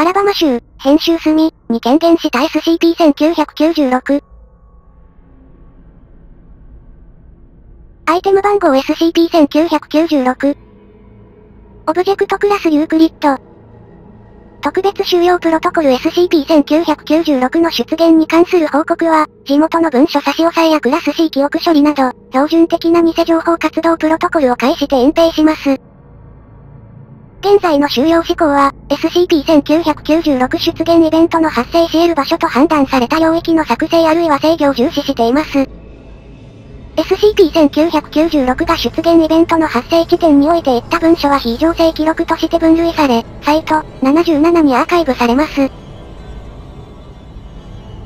アラバマ州、編集済み、に顕現した SCP-1996。アイテム番号 SCP-1996。オブジェクトクラスユークリッド。特別収容プロトコル SCP-1996 の出現に関する報告は、地元の文書差し押さえやクラス C 記憶処理など、標準的な偽情報活動プロトコルを介して隠蔽します。現在の収容事項は、SCP-1996 出現イベントの発生し得る場所と判断された領域の作成あるいは制御を重視しています。SCP-1996 が出現イベントの発生地点においていった文書は非常性記録として分類され、サイト77にアーカイブされます。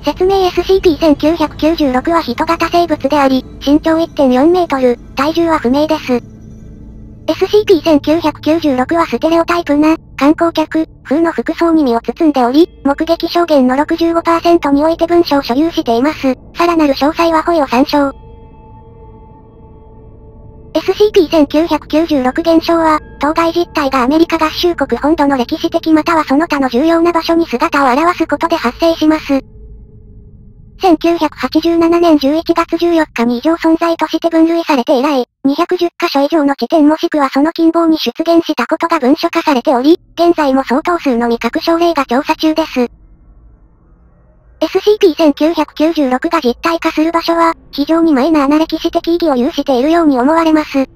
説明 SCP-1996 は人型生物であり、身長1.4メートル、体重は不明です。SCP-1996 はステレオタイプな、観光客、風の服装に身を包んでおり、目撃証言の65%において文書を所有しています。さらなる詳細はホイを参照。SCP-1996 現象は、当該実態がアメリカ合衆国本土の歴史的またはその他の重要な場所に姿を現すことで発生します。1987年11月14日に異常存在として分類されて以来、210カ所以上の地点もしくはその近傍に出現したことが文書化されており、現在も相当数の未確証例が調査中です。SCP-1996 が実体化する場所は、非常にマイナーな歴史的意義を有しているように思われます。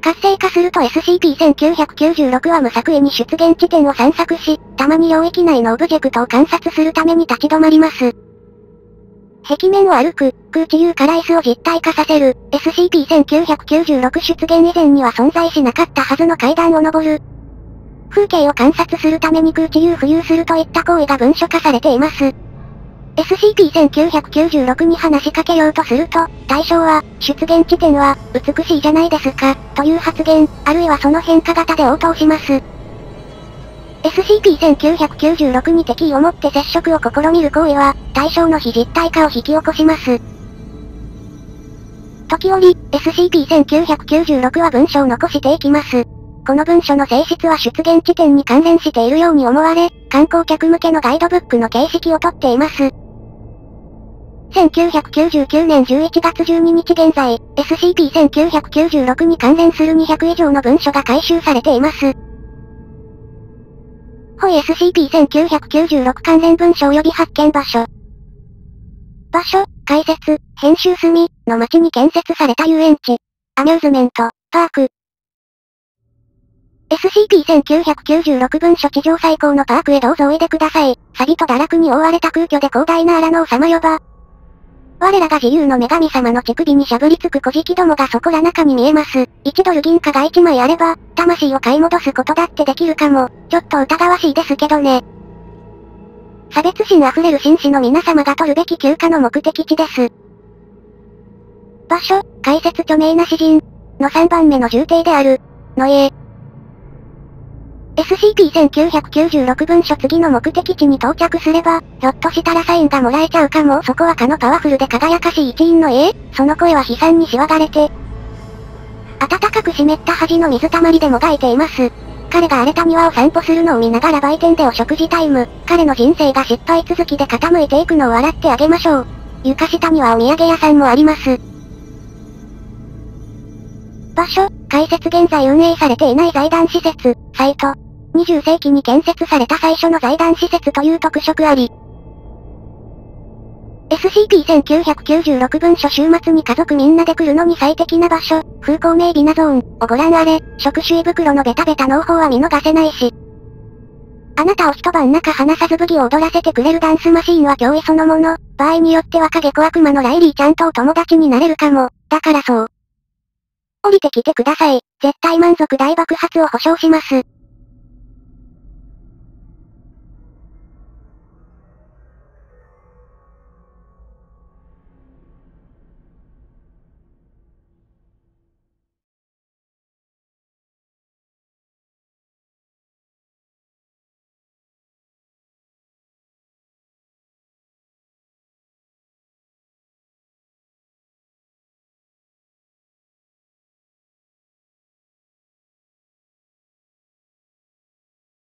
活性化すると SCP-1996 は無作為に出現地点を散策し、たまに領域内のオブジェクトを観察するために立ち止まります。壁面を歩く、空地遊から椅子を実体化させる、SCP-1996 出現以前には存在しなかったはずの階段を登る、風景を観察するために空地遊浮遊するといった行為が文書化されています。SCP-1996 に話しかけようとすると、対象は、出現地点は、美しいじゃないですか、という発言、あるいはその変化型で応答します。SCP-1996 に敵意を持って接触を試みる行為は、対象の非実体化を引き起こします。時折、SCP-1996 は文章を残していきます。この文書の性質は出現地点に関連しているように思われ、観光客向けのガイドブックの形式をとっています。1999年11月12日現在、SCP-1996 に関連する200以上の文書が回収されています。ホイ SCP-1996 関連文書及び発見場所。場所、解説、編集済み、の町に建設された遊園地。アミューズメント、パーク、SCP-1996 文書地上最高のパークへどうぞおいでください。サビと堕落に覆われた空虚で広大な荒野をさまよば。我らが自由の女神様の乳首にしゃぶりつく小敷どもがそこら中に見えます。1ドル銀貨が1枚あれば、魂を買い戻すことだってできるかも。ちょっと疑わしいですけどね。差別心あふれる紳士の皆様が取るべき休暇の目的地です。場所、解説著名な詩人の3番目の重帝である。のえ。SCP-1996 文書次の目的地に到着すれば、ひょっとしたらサインがもらえちゃうかもそこはかのパワフルで輝かしい一員の絵？その声は悲惨にしわがれて。暖かく湿った端の水たまりでもがいています。彼が荒れた庭を散歩するのを見ながら売店でお食事タイム。彼の人生が失敗続きで傾いていくのを笑ってあげましょう。床下にはお土産屋さんもあります。場所、開設現在運営されていない財団施設、サイト。20世紀に建設された最初の財団施設という特色あり。SCP-1996 文書週末に家族みんなで来るのに最適な場所、風光明媚なゾーン、をご覧あれ、食臭袋のベタベタ農法は見逃せないし。あなたを一晩中離さず武器を踊らせてくれるダンスマシーンは脅威そのもの。場合によっては影小悪魔のライリーちゃんとお友達になれるかも。だからそう。降りてきてください。絶対満足大爆発を保証します。